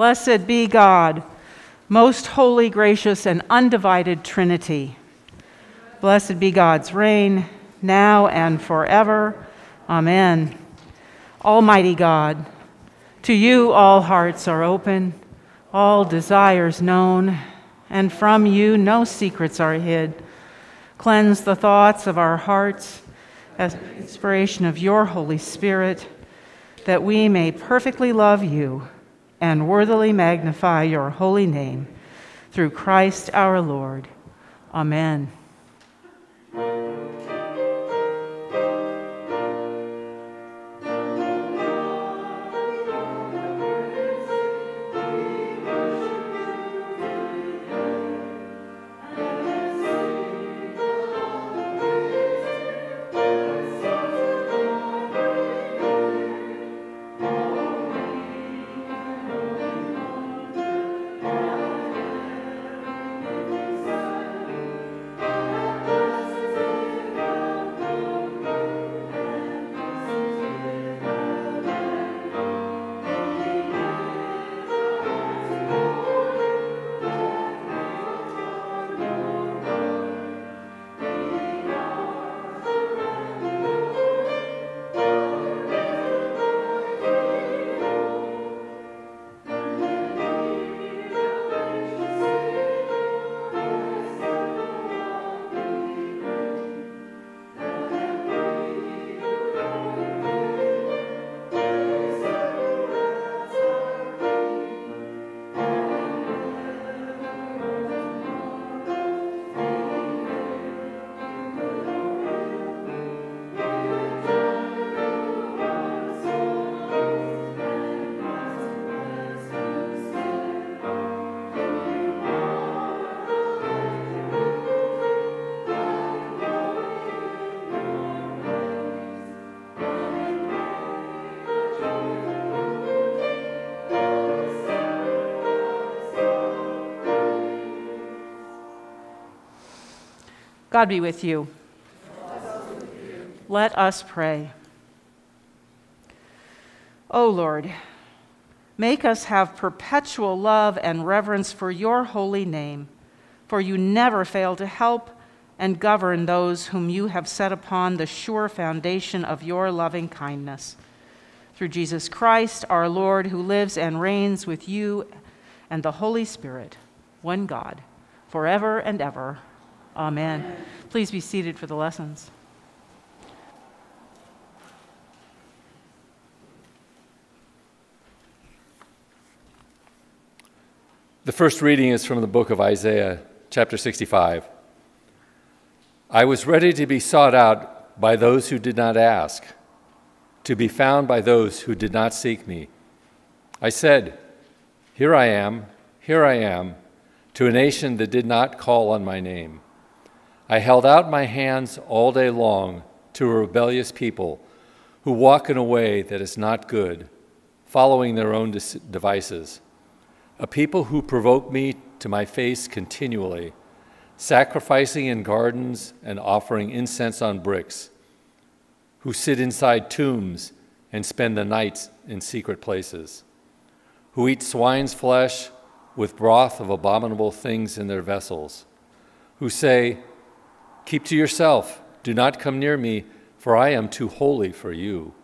Blessed be God, most holy, gracious, and undivided Trinity. Blessed be God's reign, now and forever. Amen. Almighty God, to you all hearts are open, all desires known, and from you no secrets are hid. Cleanse the thoughts of our hearts as inspiration of your Holy Spirit, that we may perfectly love you and worthily magnify your holy name through Christ our Lord. Amen. God be with you. Let us pray. O Lord, make us have perpetual love and reverence for your holy name, for you never fail to help and govern those whom you have set upon the sure foundation of your loving kindness. Through Jesus Christ, our Lord, who lives and reigns with you and the Holy Spirit, one God, forever and ever. Amen. Amen. Please be seated for the lessons. The first reading is from the book of Isaiah, chapter 65. I was ready to be sought out by those who did not ask, to be found by those who did not seek me. I said, Here I am, here I am, to a nation that did not call on my name. I held out my hands all day long to a rebellious people who walk in a way that is not good, following their own devices. A people who provoke me to my face continually, sacrificing in gardens and offering incense on bricks, who sit inside tombs and spend the nights in secret places, who eat swine's flesh with broth of abominable things in their vessels, who say, Keep to yourself. Do not come near me, for I am too holy for you.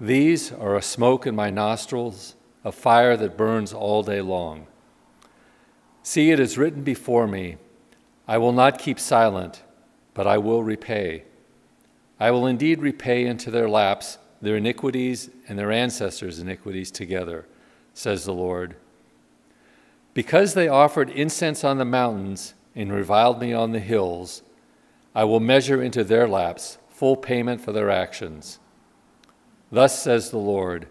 These are a smoke in my nostrils, a fire that burns all day long. See, it is written before me I will not keep silent, but I will repay. I will indeed repay into their laps their iniquities and their ancestors' iniquities together, says the Lord. Because they offered incense on the mountains, and reviled me on the hills, I will measure into their laps full payment for their actions. Thus says the Lord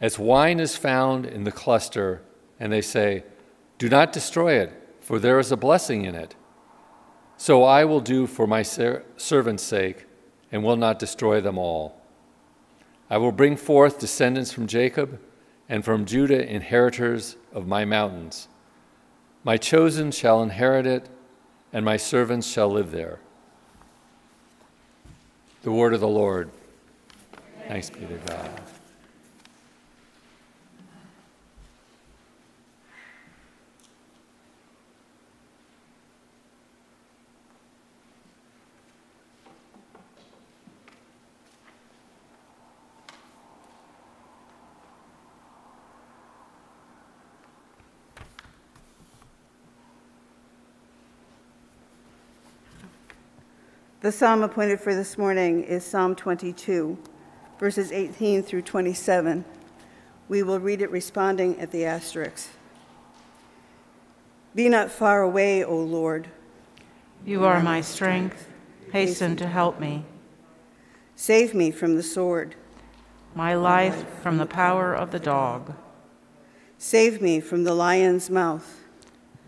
As wine is found in the cluster, and they say, Do not destroy it, for there is a blessing in it. So I will do for my ser- servant's sake, and will not destroy them all. I will bring forth descendants from Jacob, and from Judah inheritors of my mountains. My chosen shall inherit it, and my servants shall live there. The word of the Lord. Thanks be to God. The psalm appointed for this morning is Psalm 22, verses 18 through 27. We will read it responding at the asterisk. Be not far away, O Lord. You are my strength. Hasten to help me. Save me from the sword. My life from the power of the dog. Save me from the lion's mouth.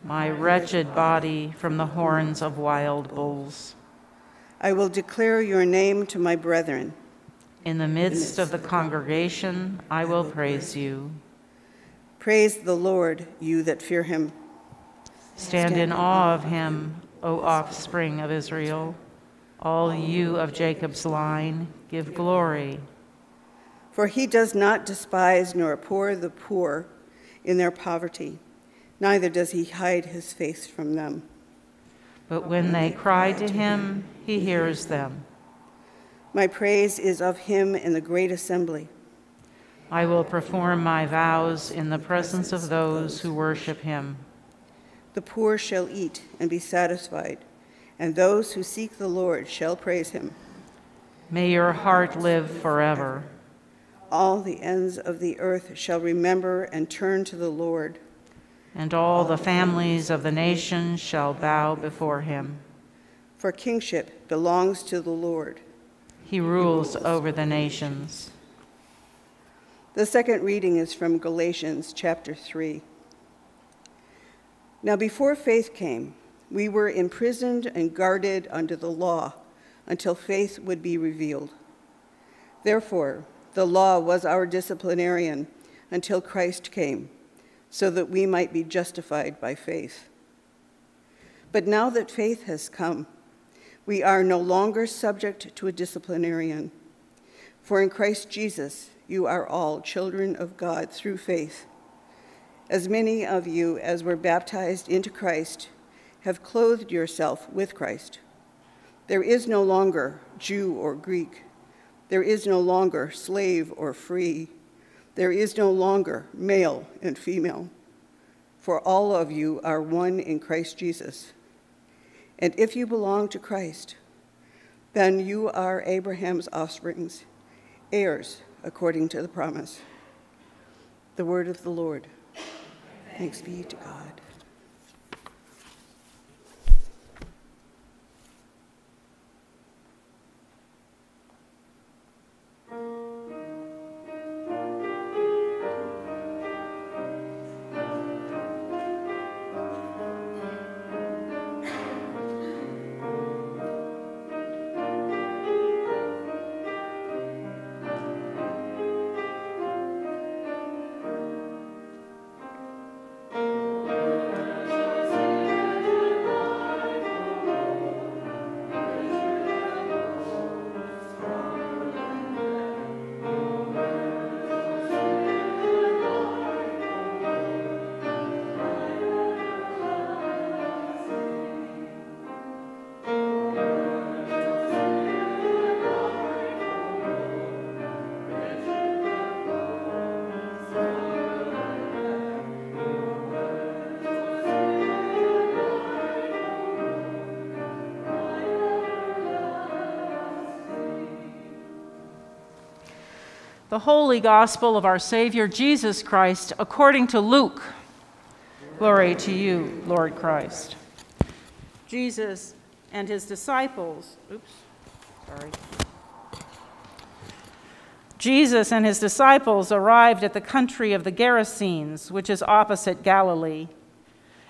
My wretched body from the horns of wild bulls. I will declare your name to my brethren. In the midst of the congregation, I will praise you. Praise the Lord, you that fear him. Stand in awe of him, O offspring of Israel. All you of Jacob's line, give glory. For he does not despise nor abhor the poor in their poverty, neither does he hide his face from them. But when they cry to him, he hears them. My praise is of him in the great assembly. I will perform my vows in the presence of those who worship him. The poor shall eat and be satisfied, and those who seek the Lord shall praise him. May your heart live forever. All the ends of the earth shall remember and turn to the Lord. And all the families of the nations shall bow before him. For kingship belongs to the Lord. He rules over the nations. The second reading is from Galatians chapter 3. Now, before faith came, we were imprisoned and guarded under the law until faith would be revealed. Therefore, the law was our disciplinarian until Christ came, so that we might be justified by faith. But now that faith has come, we are no longer subject to a disciplinarian. For in Christ Jesus, you are all children of God through faith. As many of you as were baptized into Christ have clothed yourself with Christ. There is no longer Jew or Greek. There is no longer slave or free. There is no longer male and female. For all of you are one in Christ Jesus. And if you belong to Christ, then you are Abraham's offsprings, heirs according to the promise. The word of the Lord. Thanks be to God. The Holy Gospel of our Savior Jesus Christ according to Luke. Glory to you, Lord Christ. Jesus and his disciples, oops, sorry. Jesus and his disciples arrived at the country of the Gerasenes, which is opposite Galilee.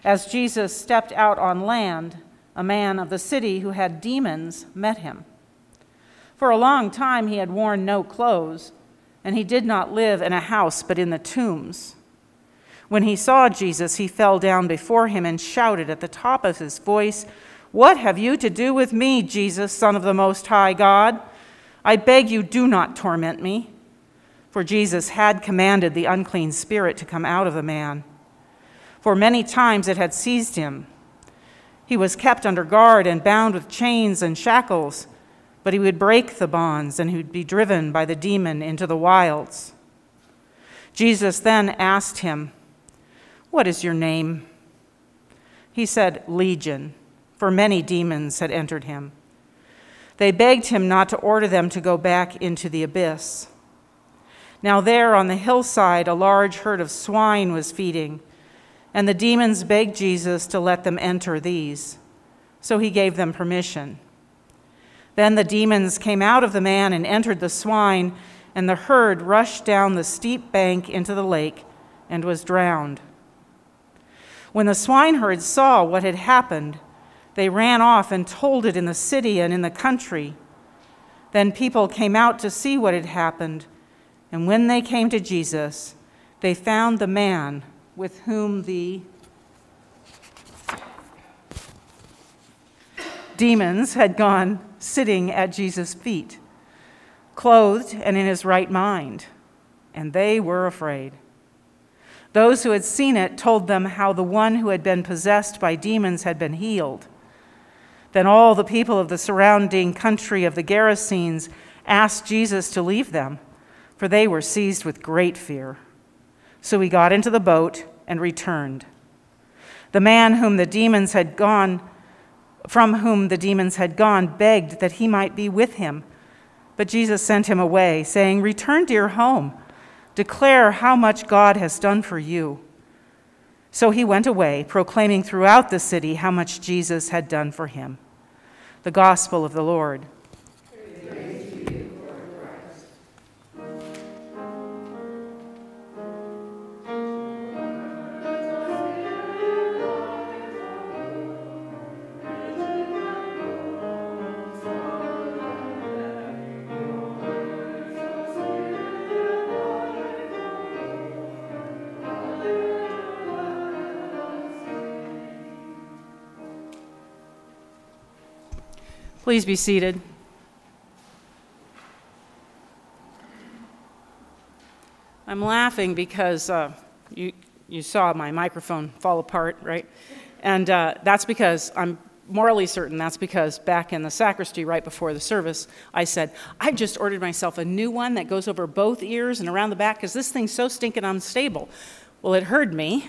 As Jesus stepped out on land, a man of the city who had demons met him. For a long time he had worn no clothes, and he did not live in a house but in the tombs. When he saw Jesus, he fell down before him and shouted at the top of his voice, What have you to do with me, Jesus, Son of the Most High God? I beg you, do not torment me. For Jesus had commanded the unclean spirit to come out of the man. For many times it had seized him. He was kept under guard and bound with chains and shackles, but he would break the bonds and he would be driven by the demon into the wilds. Jesus then asked him, What is your name? He said, Legion, for many demons had entered him. they begged him not to order them to go back into the abyss. Now, there on the hillside, a large herd of swine was feeding, and the demons begged Jesus to let them enter these. So he gave them permission. Then the demons came out of the man and entered the swine, and the herd rushed down the steep bank into the lake and was drowned. When the swineherds saw what had happened, they ran off and told it in the city and in the country. Then people came out to see what had happened, and when they came to Jesus, they found the man with whom the demons had gone sitting at Jesus' feet, clothed and in his right mind, and they were afraid. Those who had seen it told them how the one who had been possessed by demons had been healed. Then all the people of the surrounding country of the Gerasenes asked Jesus to leave them, for they were seized with great fear. So he got into the boat and returned. The man whom the demons had gone, from whom the demons had gone, begged that he might be with him. But Jesus sent him away, saying, Return to your home Declare how much God has done for you. So he went away, proclaiming throughout the city how much Jesus had done for him. The Gospel of the Lord. Please be seated. I'm laughing because uh, you, you saw my microphone fall apart, right? And uh, that's because I'm morally certain that's because back in the sacristy right before the service, I said, I just ordered myself a new one that goes over both ears and around the back because this thing's so stinking unstable. Well, it heard me.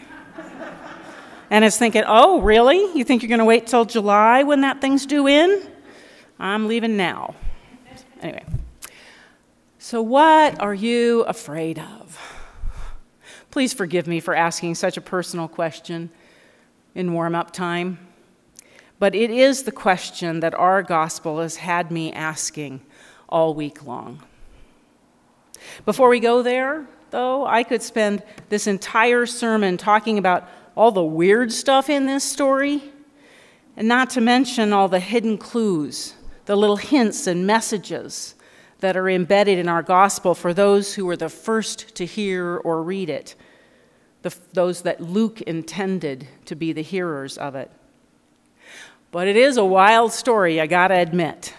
and it's thinking, oh, really? You think you're going to wait till July when that thing's due in? I'm leaving now. Anyway, so what are you afraid of? Please forgive me for asking such a personal question in warm up time. But it is the question that our gospel has had me asking all week long. Before we go there, though, I could spend this entire sermon talking about all the weird stuff in this story, and not to mention all the hidden clues the little hints and messages that are embedded in our gospel for those who were the first to hear or read it, the, those that Luke intended to be the hearers of it. But it is a wild story, I gotta admit.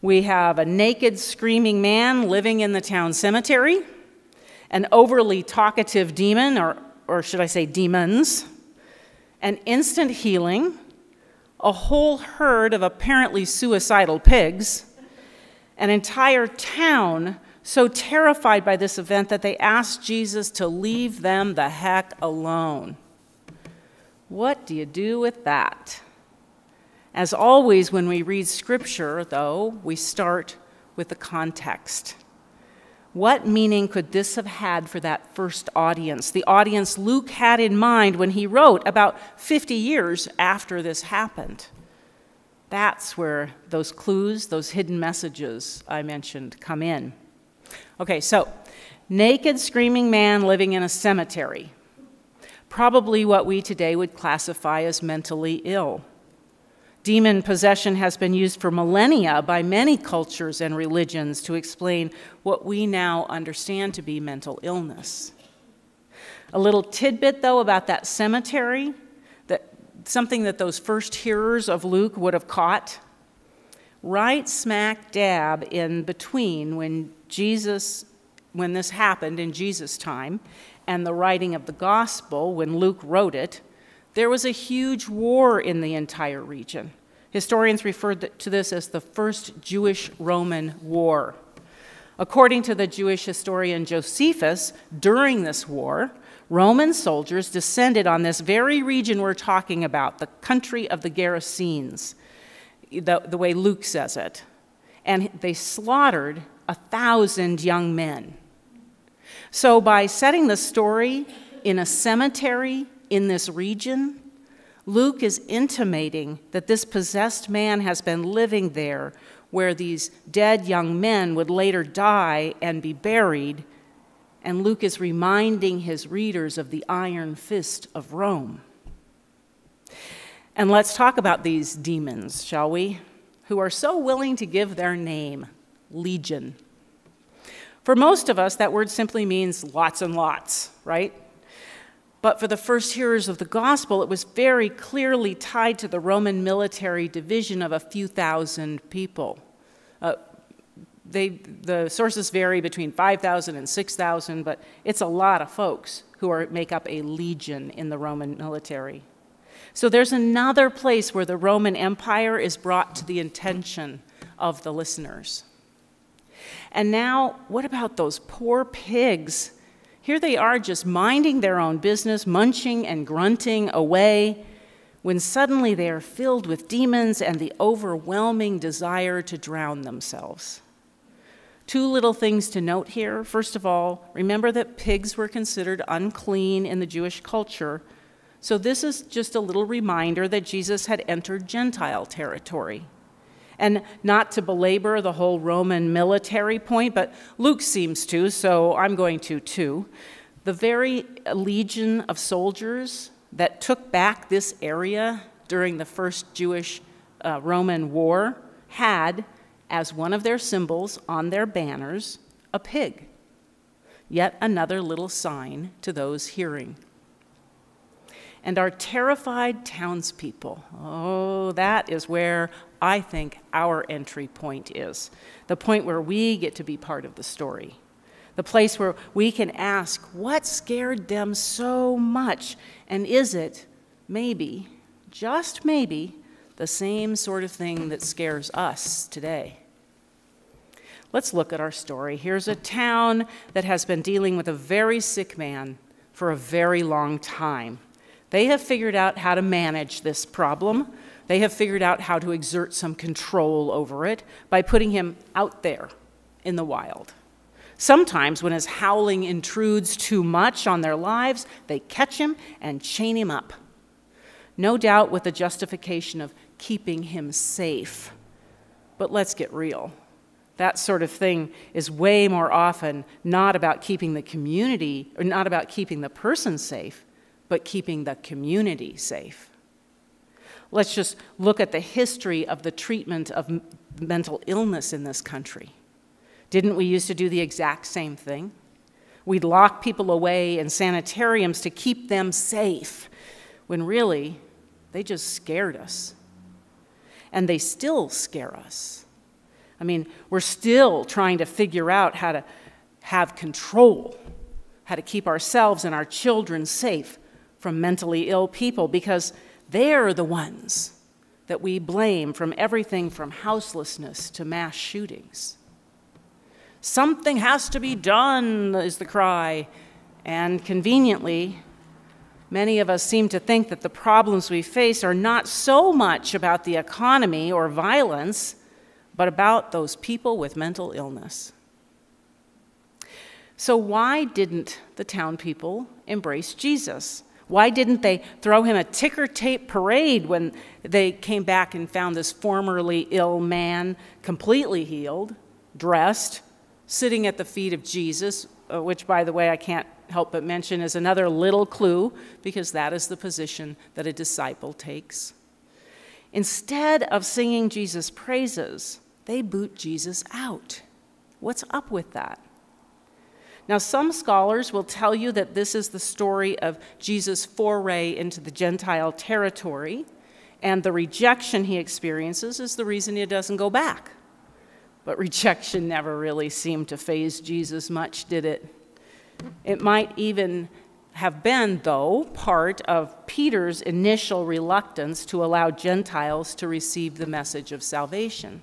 We have a naked, screaming man living in the town cemetery, an overly talkative demon, or, or should I say demons, an instant healing, a whole herd of apparently suicidal pigs, an entire town so terrified by this event that they asked Jesus to leave them the heck alone. What do you do with that? As always, when we read scripture, though, we start with the context. What meaning could this have had for that first audience, the audience Luke had in mind when he wrote about 50 years after this happened? That's where those clues, those hidden messages I mentioned, come in. Okay, so naked, screaming man living in a cemetery. Probably what we today would classify as mentally ill. Demon possession has been used for millennia by many cultures and religions to explain what we now understand to be mental illness. A little tidbit, though, about that cemetery, that something that those first hearers of Luke would have caught. Right smack dab in between when Jesus, when this happened in Jesus' time, and the writing of the gospel, when Luke wrote it, there was a huge war in the entire region. Historians refer to this as the First Jewish Roman War. According to the Jewish historian Josephus, during this war, Roman soldiers descended on this very region we're talking about, the country of the Gerasenes. the, the way Luke says it. And they slaughtered a thousand young men. So, by setting the story in a cemetery in this region, Luke is intimating that this possessed man has been living there where these dead young men would later die and be buried. And Luke is reminding his readers of the iron fist of Rome. And let's talk about these demons, shall we? Who are so willing to give their name, Legion. For most of us, that word simply means lots and lots, right? But for the first hearers of the gospel, it was very clearly tied to the Roman military division of a few thousand people. Uh, they, the sources vary between 5,000 and 6,000, but it's a lot of folks who are, make up a legion in the Roman military. So there's another place where the Roman Empire is brought to the attention of the listeners. And now, what about those poor pigs? Here they are just minding their own business, munching and grunting away, when suddenly they are filled with demons and the overwhelming desire to drown themselves. Two little things to note here. First of all, remember that pigs were considered unclean in the Jewish culture. So, this is just a little reminder that Jesus had entered Gentile territory. And not to belabor the whole Roman military point, but Luke seems to, so I'm going to too. The very legion of soldiers that took back this area during the first Jewish uh, Roman war had, as one of their symbols on their banners, a pig. Yet another little sign to those hearing and our terrified townspeople. Oh, that is where I think our entry point is the point where we get to be part of the story. The place where we can ask, what scared them so much? And is it, maybe, just maybe, the same sort of thing that scares us today? Let's look at our story. Here's a town that has been dealing with a very sick man for a very long time. They have figured out how to manage this problem. They have figured out how to exert some control over it by putting him out there in the wild. Sometimes, when his howling intrudes too much on their lives, they catch him and chain him up. No doubt with the justification of keeping him safe. But let's get real. That sort of thing is way more often not about keeping the community or not about keeping the person safe, but keeping the community safe. Let's just look at the history of the treatment of mental illness in this country. Didn't we used to do the exact same thing? We'd lock people away in sanitariums to keep them safe, when really, they just scared us. And they still scare us. I mean, we're still trying to figure out how to have control, how to keep ourselves and our children safe from mentally ill people because they're the ones that we blame from everything from houselessness to mass shootings. Something has to be done, is the cry. And conveniently, many of us seem to think that the problems we face are not so much about the economy or violence, but about those people with mental illness. So, why didn't the town people embrace Jesus? Why didn't they throw him a ticker tape parade when they came back and found this formerly ill man completely healed, dressed, sitting at the feet of Jesus, uh, which, by the way, I can't help but mention is another little clue because that is the position that a disciple takes. Instead of singing Jesus' praises, they boot Jesus out. What's up with that? Now, some scholars will tell you that this is the story of Jesus' foray into the Gentile territory, and the rejection he experiences is the reason he doesn't go back. But rejection never really seemed to faze Jesus much, did it? It might even have been, though, part of Peter's initial reluctance to allow Gentiles to receive the message of salvation.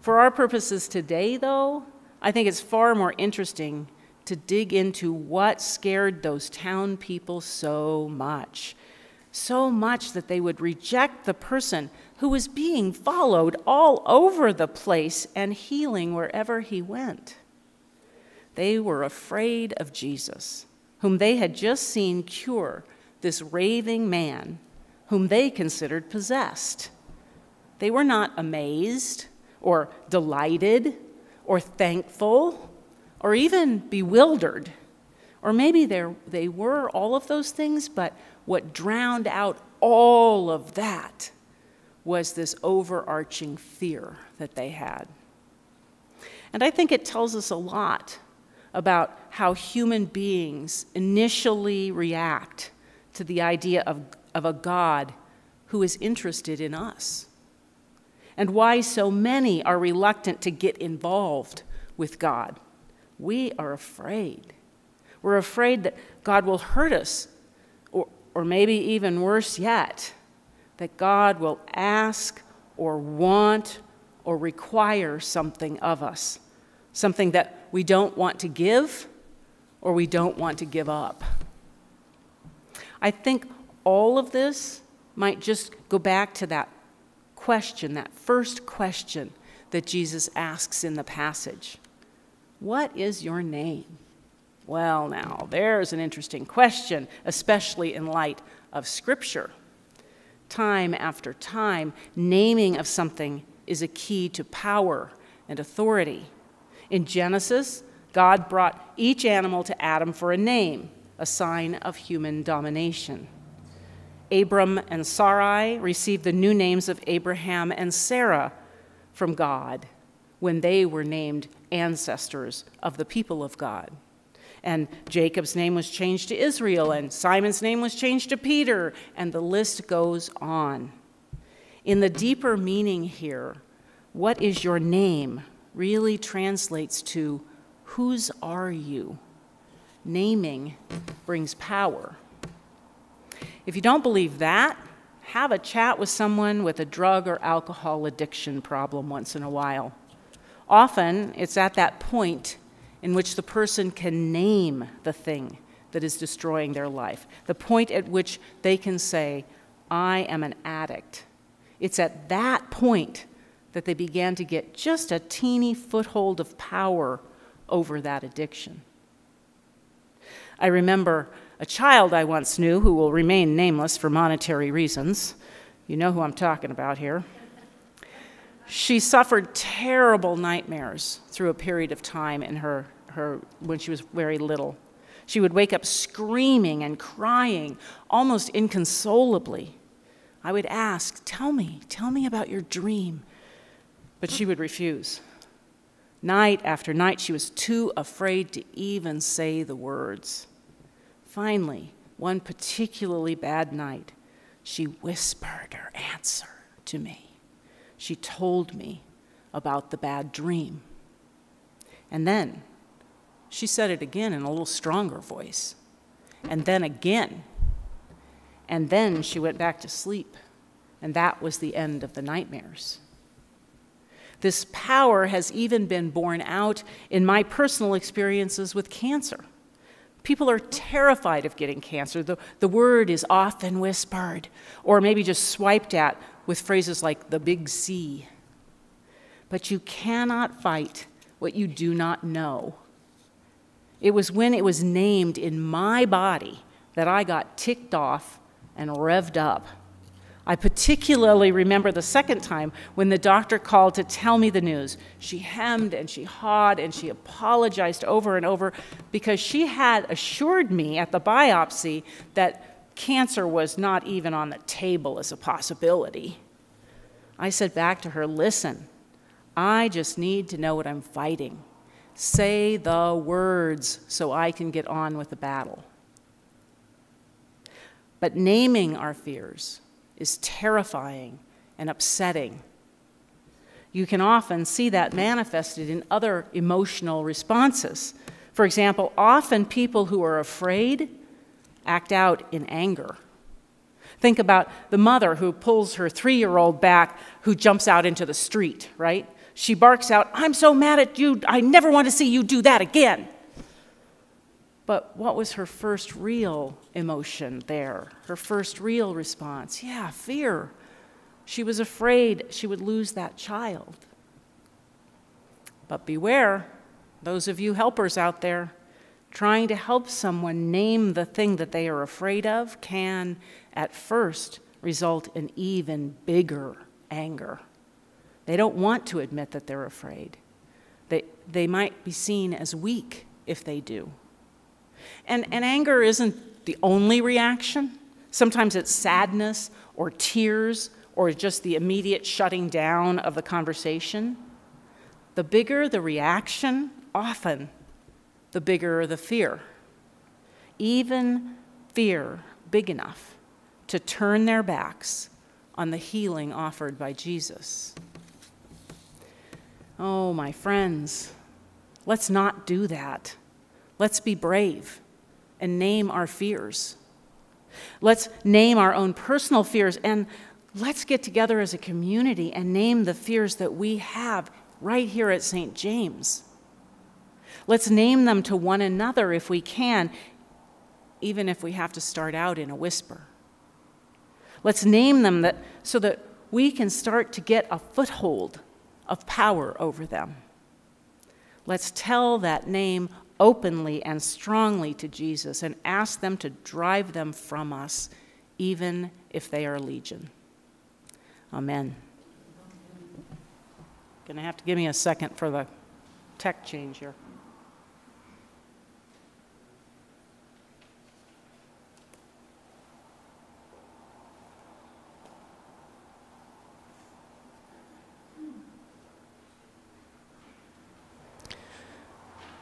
For our purposes today, though, I think it's far more interesting to dig into what scared those town people so much. So much that they would reject the person who was being followed all over the place and healing wherever he went. They were afraid of Jesus, whom they had just seen cure this raving man whom they considered possessed. They were not amazed or delighted or thankful or even bewildered. Or maybe they were all of those things, but what drowned out all of that was this overarching fear that they had. And I think it tells us a lot about how human beings initially react to the idea of, of a God who is interested in us, and why so many are reluctant to get involved with God. We are afraid. We're afraid that God will hurt us, or, or maybe even worse yet, that God will ask or want or require something of us, something that we don't want to give or we don't want to give up. I think all of this might just go back to that question, that first question that Jesus asks in the passage What is your name? Well, now, there's an interesting question, especially in light of Scripture time after time, naming of something is a key to power and authority. In Genesis, God brought each animal to Adam for a name, a sign of human domination. Abram and Sarai received the new names of Abraham and Sarah from God when they were named ancestors of the people of God. And Jacob's name was changed to Israel, and Simon's name was changed to Peter, and the list goes on. In the deeper meaning here, what is your name really translates to whose are you? Naming brings power. If you don't believe that, have a chat with someone with a drug or alcohol addiction problem once in a while. Often, it's at that point in which the person can name the thing that is destroying their life, the point at which they can say, I am an addict. It's at that point that they began to get just a teeny foothold of power over that addiction. I remember a child I once knew who will remain nameless for monetary reasons. You know who I'm talking about here. She suffered terrible nightmares through a period of time in her, her when she was very little. She would wake up screaming and crying, almost inconsolably. I would ask, Tell me, tell me about your dream. But she would refuse. Night after night, she was too afraid to even say the words. Finally, one particularly bad night, she whispered her answer to me she told me about the bad dream. And then she said it again in a little stronger voice. And then again. And then she went back to sleep. And that was the end of the nightmares. This power has even been borne out in my personal experiences with cancer. People are terrified of getting cancer. The, the word is often whispered or maybe just swiped at with phrases like the big C. But you cannot fight what you do not know. It was when it was named in my body that I got ticked off and revved up. I particularly remember the second time when the doctor called to tell me the news. She hemmed and she hawed and she apologized over and over because she had assured me at the biopsy that cancer was not even on the table as a possibility. I said back to her, Listen, I just need to know what I'm fighting. Say the words so I can get on with the battle. But naming our fears is terrifying and upsetting. You can often see that manifested in other emotional responses. For example, often people who are afraid act out in anger. Think about the mother who pulls her three year old back who jumps out into the street, right? She barks out, I'm so mad at you, I never want to see you do that again. But what was her first real emotion there? Her first real response? Yeah, fear. She was afraid she would lose that child. But beware, those of you helpers out there, trying to help someone name the thing that they are afraid of can, at first, result in even bigger anger. They don't want to admit that they're afraid. They, they might be seen as weak if they do. And, and anger isn't the only reaction. Sometimes it's sadness or tears or just the immediate shutting down of the conversation. The bigger the reaction, often the bigger the fear. Even fear big enough to turn their backs on the healing offered by Jesus. Oh, my friends, let's not do that. Let's be brave and name our fears. Let's name our own personal fears and let's get together as a community and name the fears that we have right here at St. James. Let's name them to one another if we can, even if we have to start out in a whisper. Let's name them that, so that we can start to get a foothold of power over them. Let's tell that name openly and strongly to Jesus and ask them to drive them from us, even if they are legion. Amen. Going to have to give me a second for the tech change here.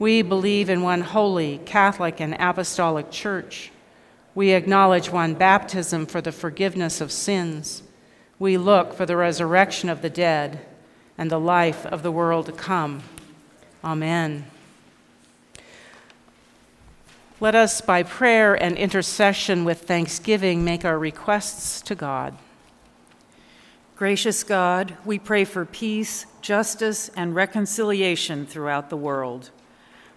We believe in one holy, Catholic, and Apostolic Church. We acknowledge one baptism for the forgiveness of sins. We look for the resurrection of the dead and the life of the world to come. Amen. Let us, by prayer and intercession with thanksgiving, make our requests to God. Gracious God, we pray for peace, justice, and reconciliation throughout the world.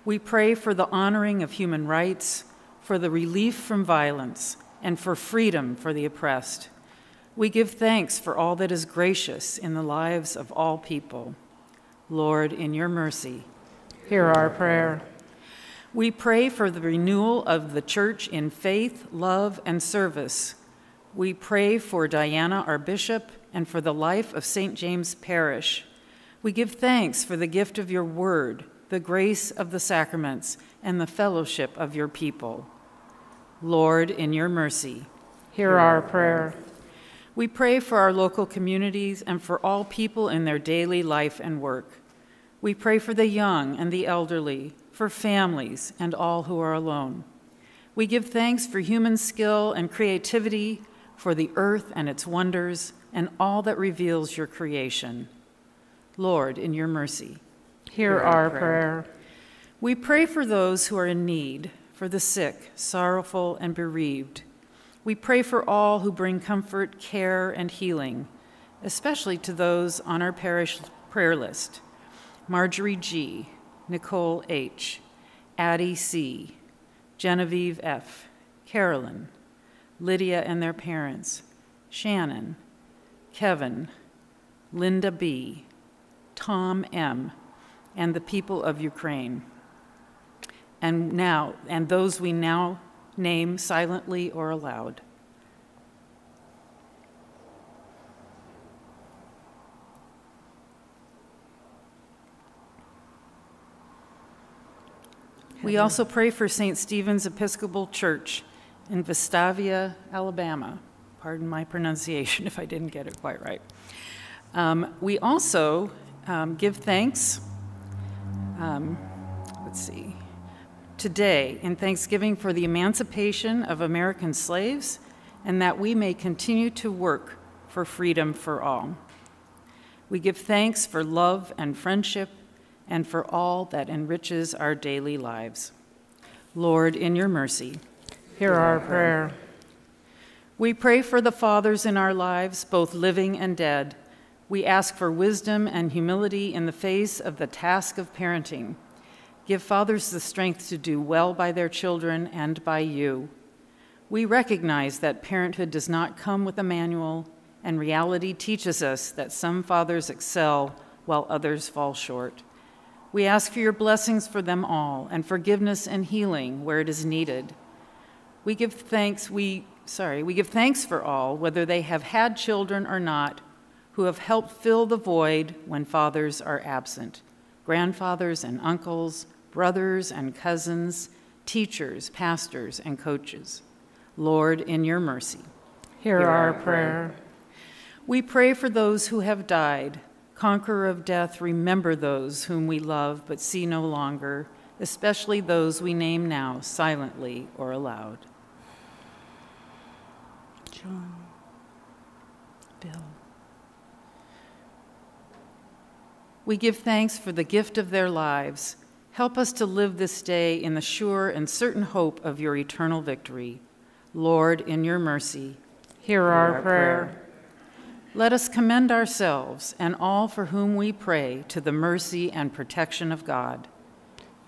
We pray for the honoring of human rights, for the relief from violence, and for freedom for the oppressed. We give thanks for all that is gracious in the lives of all people. Lord, in your mercy, hear our prayer. We pray for the renewal of the church in faith, love, and service. We pray for Diana, our bishop, and for the life of St. James Parish. We give thanks for the gift of your word the grace of the sacraments, and the fellowship of your people. Lord, in your mercy, hear our prayer. We pray for our local communities and for all people in their daily life and work. We pray for the young and the elderly, for families and all who are alone. We give thanks for human skill and creativity, for the earth and its wonders, and all that reveals your creation. Lord, in your mercy, Hear our prayer. We pray for those who are in need, for the sick, sorrowful, and bereaved. We pray for all who bring comfort, care, and healing, especially to those on our parish prayer list Marjorie G., Nicole H., Addie C., Genevieve F., Carolyn, Lydia and their parents, Shannon, Kevin, Linda B., Tom M., and the people of Ukraine. And now, and those we now name silently or aloud. We also pray for St. Stephen's Episcopal Church in Vestavia, Alabama. Pardon my pronunciation if I didn't get it quite right. Um, we also um, give thanks, um, let's see, today in Thanksgiving for the emancipation of American slaves and that we may continue to work for freedom for all. We give thanks for love and friendship and for all that enriches our daily lives. Lord, in your mercy, Hear our prayer. we pray for the fathers in our lives, both living and dead. We ask for wisdom and humility in the face of the task of parenting. Give fathers the strength to do well by their children and by you. We recognize that parenthood does not come with a manual, and reality teaches us that some fathers excel while others fall short. We ask for your blessings for them all and forgiveness and healing where it is needed. We give thanks, we, sorry, we give thanks for all, whether they have had children or not, who have helped fill the void when fathers are absent grandfathers and uncles, brothers and cousins, teachers, pastors, and coaches. Lord, in your mercy. Hear our prayer. We pray for those who have died. Conqueror of death, remember those whom we love but see no longer, especially those we name now silently or aloud. John. Bill. We give thanks for the gift of their lives. Help us to live this day in the sure and certain hope of your eternal victory. Lord, in your mercy, Hear our prayer. let us commend ourselves and all for whom we pray to the mercy and protection of God.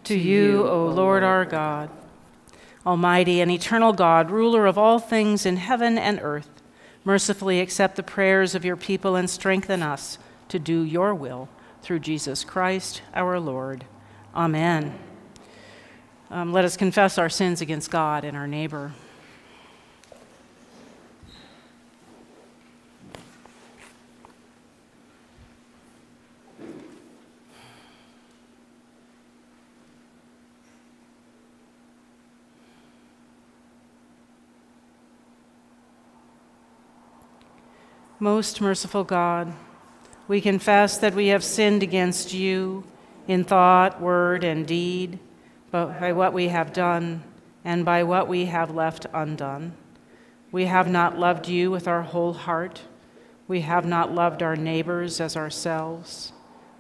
To you, O Lord our God, Almighty and eternal God, ruler of all things in heaven and earth, mercifully accept the prayers of your people and strengthen us to do your will through Jesus Christ our Lord. Amen. Um, let us confess our sins against God and our neighbor. Most merciful God, we confess that we have sinned against you in thought, word, and deed, but by what we have done and by what we have left undone. We have not loved you with our whole heart. We have not loved our neighbors as ourselves.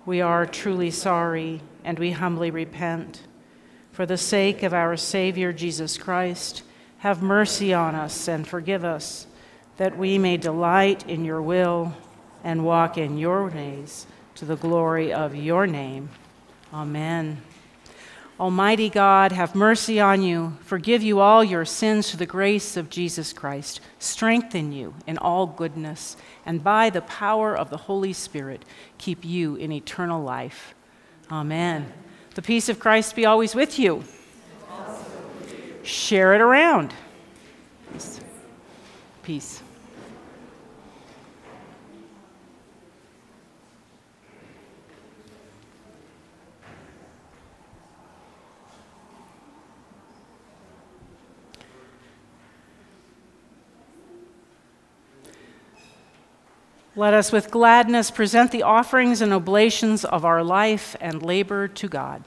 We are truly sorry and we humbly repent. For the sake of our Savior Jesus Christ, have mercy on us and forgive us, that we may delight in your will and walk in your ways to the glory of your name. Amen. Almighty God, have mercy on you, forgive you all your sins through the grace of Jesus Christ, strengthen you in all goodness, and by the power of the Holy Spirit, keep you in eternal life. Amen. The peace of Christ be always with you. Share it around. Peace. Peace. Let us with gladness present the offerings and oblations of our life and labor to God.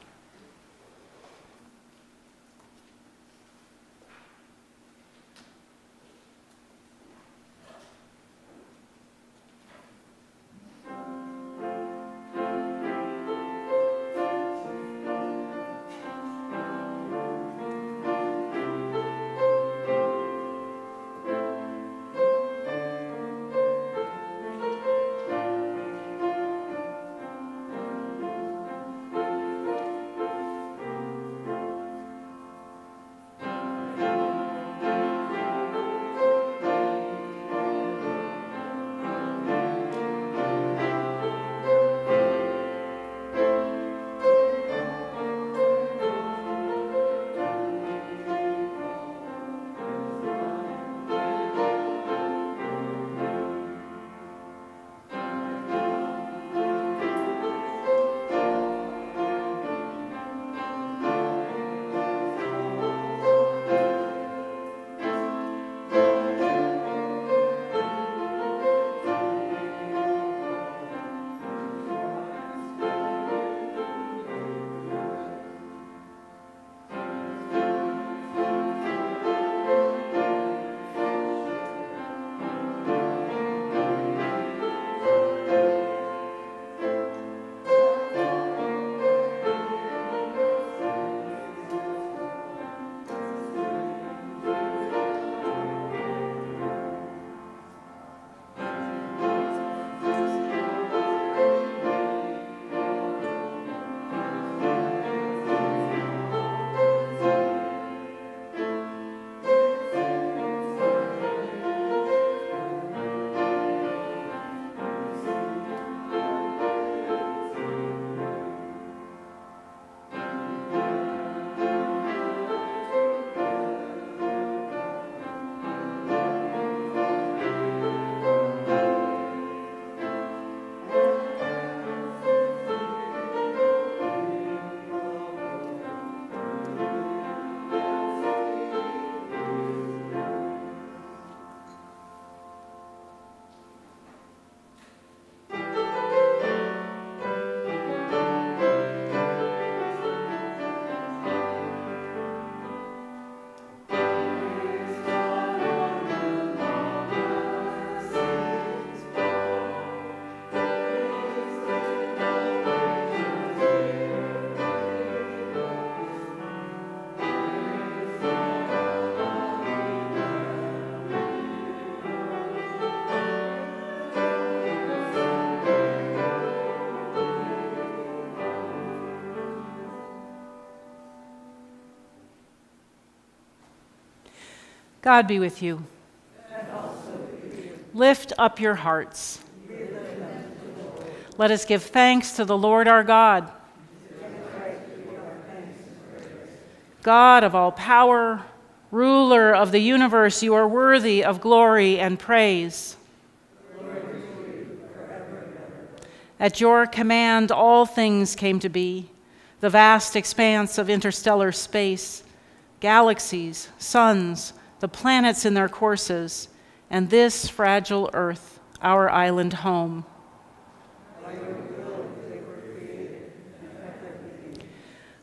God be with you. Lift up your hearts. Let us give thanks to the Lord our God. God of all power, ruler of the universe, you are worthy of glory and praise. At your command, all things came to be the vast expanse of interstellar space, galaxies, suns, the planets in their courses, and this fragile earth, our island home.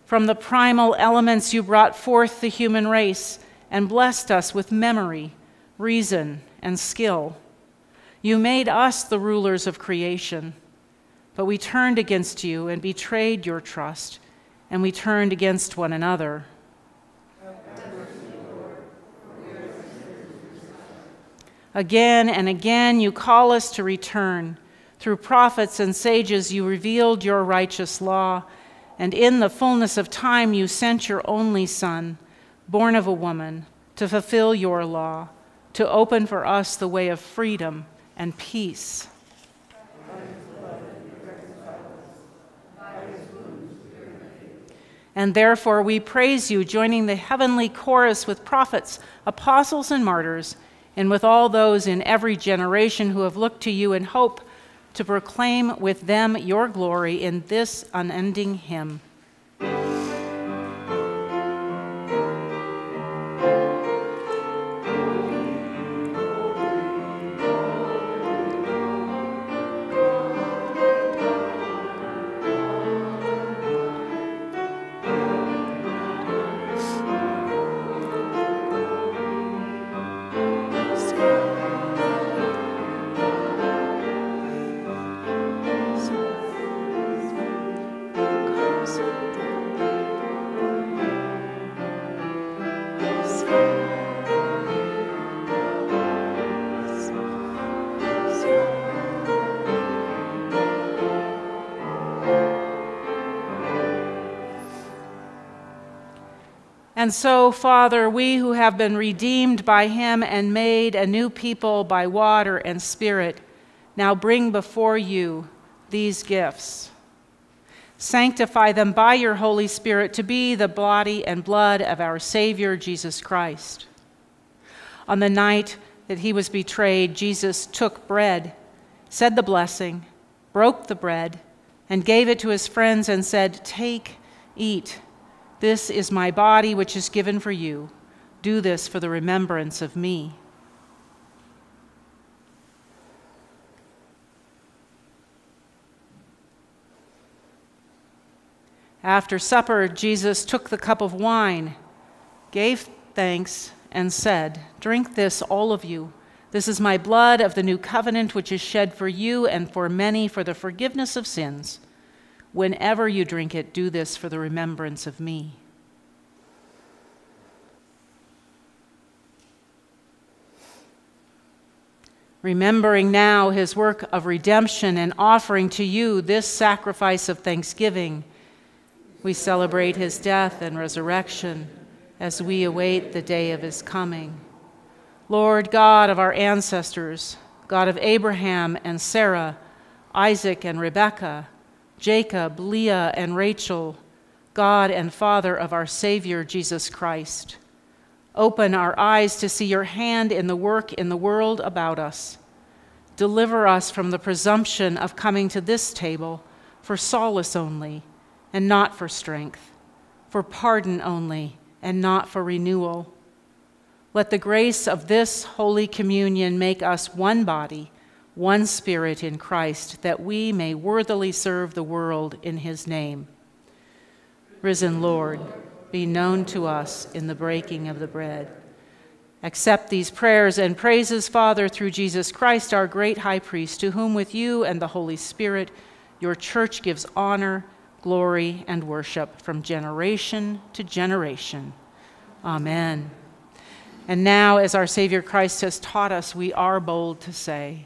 From the primal elements, you brought forth the human race and blessed us with memory, reason, and skill. You made us the rulers of creation, but we turned against you and betrayed your trust, and we turned against one another. Again and again, you call us to return. Through prophets and sages, you revealed your righteous law, and in the fullness of time, you sent your only Son, born of a woman, to fulfill your law, to open for us the way of freedom and peace. And therefore, we praise you, joining the heavenly chorus with prophets, apostles, and martyrs and with all those in every generation who have looked to you in hope to proclaim with them your glory in this unending hymn. And so, Father, we who have been redeemed by him and made a new people by water and spirit, now bring before you these gifts. Sanctify them by your Holy Spirit to be the body and blood of our Savior, Jesus Christ. On the night that he was betrayed, Jesus took bread, said the blessing, broke the bread, and gave it to his friends and said, Take, eat. This is my body, which is given for you. Do this for the remembrance of me. After supper, Jesus took the cup of wine, gave thanks, and said, Drink this, all of you. This is my blood of the new covenant, which is shed for you and for many for the forgiveness of sins. Whenever you drink it, do this for the remembrance of me. Remembering now his work of redemption and offering to you this sacrifice of thanksgiving, we celebrate his death and resurrection as we await the day of his coming. Lord God of our ancestors, God of Abraham and Sarah, Isaac and Rebekah, Jacob, Leah, and Rachel, God and Father of our Savior Jesus Christ. Open our eyes to see your hand in the work in the world about us. Deliver us from the presumption of coming to this table for solace only and not for strength, for pardon only and not for renewal. Let the grace of this Holy Communion make us one body one Spirit in Christ, that we may worthily serve the world in his name. Risen Lord, be known to us in the breaking of the bread. Accept these prayers and praises, Father, through Jesus Christ, our great high priest, to whom with you and the Holy Spirit your church gives honor, glory, and worship from generation to generation. Amen. And now, as our Savior Christ has taught us, we are bold to say,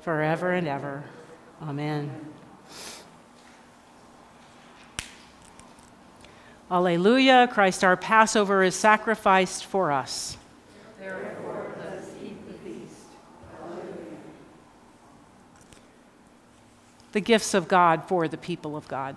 forever and ever. Amen. Alleluia, Christ our Passover is sacrificed for us. Therefore, let us eat the feast. Alleluia. The gifts of God for the people of God.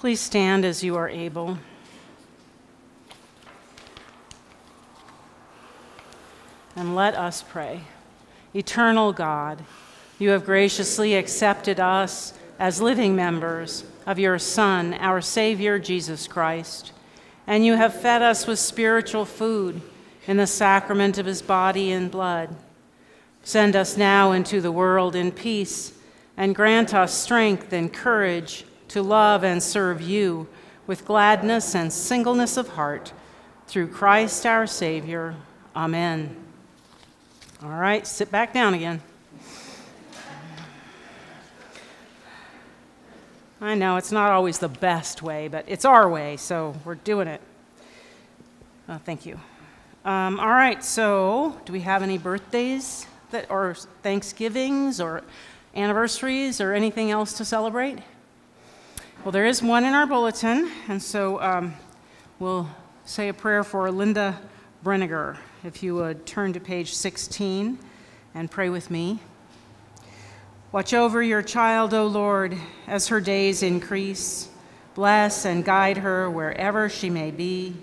Please stand as you are able. And let us pray. Eternal God, you have graciously accepted us as living members of your Son, our Savior, Jesus Christ, and you have fed us with spiritual food in the sacrament of his body and blood. Send us now into the world in peace and grant us strength and courage to love and serve you with gladness and singleness of heart through Christ our Savior. Amen. All right, sit back down again. I know it's not always the best way, but it's our way, so we're doing it. Oh, thank you. Um, all right, so do we have any birthdays that, or Thanksgivings or anniversaries or anything else to celebrate? Well, there is one in our bulletin, and so um, we'll say a prayer for Linda Brenniger. If you would turn to page 16 and pray with me. Watch over your child, O Lord, as her days increase. Bless and guide her wherever she may be.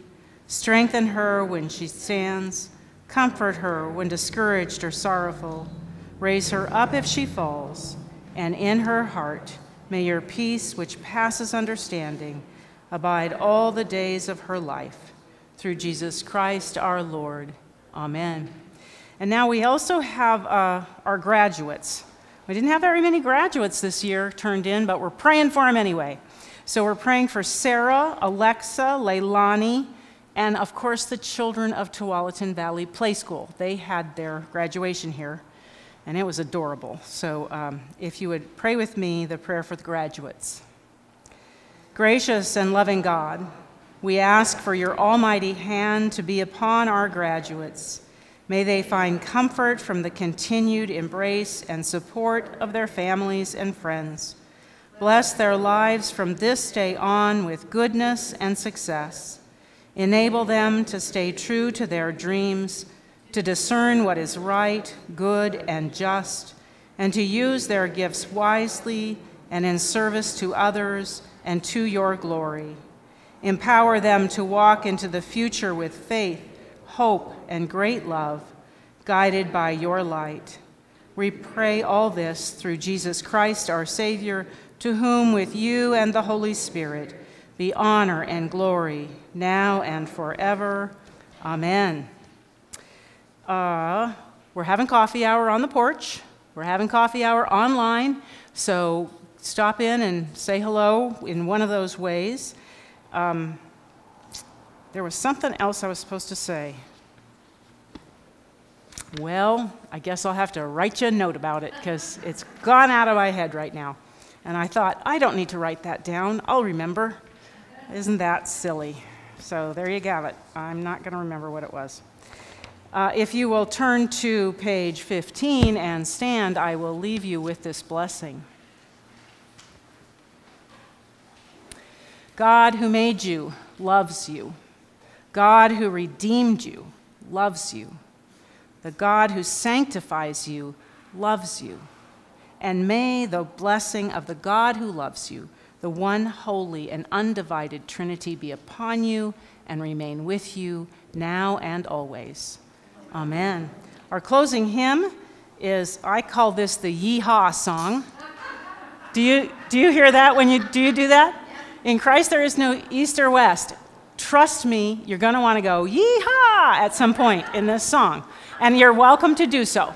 Strengthen her when she stands. Comfort her when discouraged or sorrowful. Raise her up if she falls. And in her heart, may your peace, which passes understanding, abide all the days of her life. Through Jesus Christ our Lord. Amen. And now we also have uh, our graduates. We didn't have very many graduates this year turned in, but we're praying for them anyway. So we're praying for Sarah, Alexa, Leilani, and of course the children of Tualatin Valley Play School. They had their graduation here, and it was adorable. So um, if you would pray with me the prayer for the graduates. Gracious and loving God, we ask for your almighty hand to be upon our graduates May they find comfort from the continued embrace and support of their families and friends. Bless their lives from this day on with goodness and success. Enable them to stay true to their dreams, to discern what is right, good, and just, and to use their gifts wisely and in service to others and to your glory. Empower them to walk into the future with faith hope, and great love, guided by your light. We pray all this through Jesus Christ, our Savior, to whom, with you and the Holy Spirit, be honor and glory, now and forever. Amen. Uh, we're having coffee hour on the porch. We're having coffee hour online. So stop in and say hello in one of those ways. Um, there was something else I was supposed to say. Well, I guess I'll have to write you a note about it because it's gone out of my head right now. And I thought, I don't need to write that down. I'll remember. Isn't that silly? So there you have it. I'm not going to remember what it was. Uh, if you will turn to page 15 and stand, I will leave you with this blessing. God who made you loves you. God who redeemed you loves you. The God who sanctifies you loves you. And may the blessing of the God who loves you, the one holy and undivided Trinity, be upon you and remain with you now and always. Amen. Our closing hymn is I call this the Yeehaw song. Do you, do you hear that when you do you do that? In Christ there is no east or west. Trust me, you're going to want to go yeehaw at some point in this song and you're welcome to do so.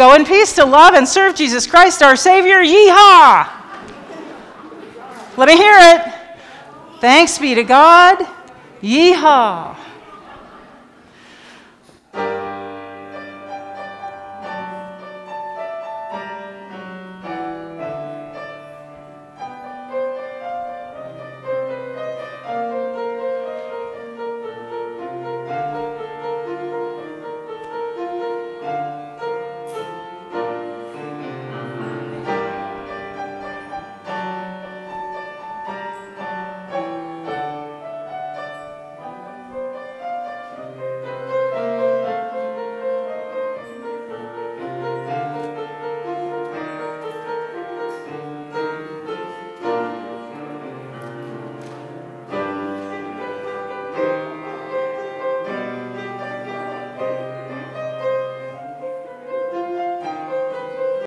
Go in peace to love and serve Jesus Christ, our Savior. Yeehaw! Let me hear it. Thanks be to God. Yeehaw.